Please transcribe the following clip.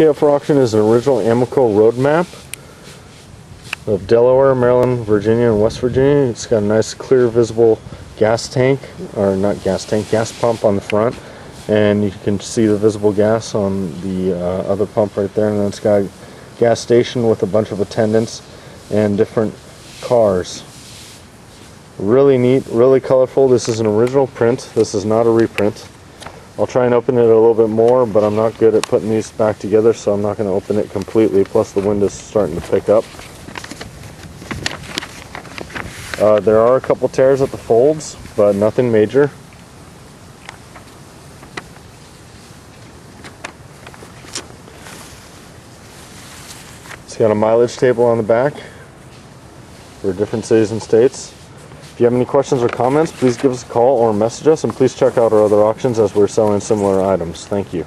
Up for auction is an original Amoco road map of Delaware, Maryland, Virginia, and West Virginia. It's got a nice clear visible gas tank, or not gas tank, gas pump on the front. And you can see the visible gas on the uh, other pump right there. And then it's got a gas station with a bunch of attendants and different cars. Really neat, really colorful. This is an original print. This is not a reprint. I'll try and open it a little bit more, but I'm not good at putting these back together, so I'm not going to open it completely. Plus the wind is starting to pick up. Uh, there are a couple tears at the folds, but nothing major. It's got a mileage table on the back for different cities and states. If you have any questions or comments, please give us a call or message us, and please check out our other auctions as we're selling similar items. Thank you.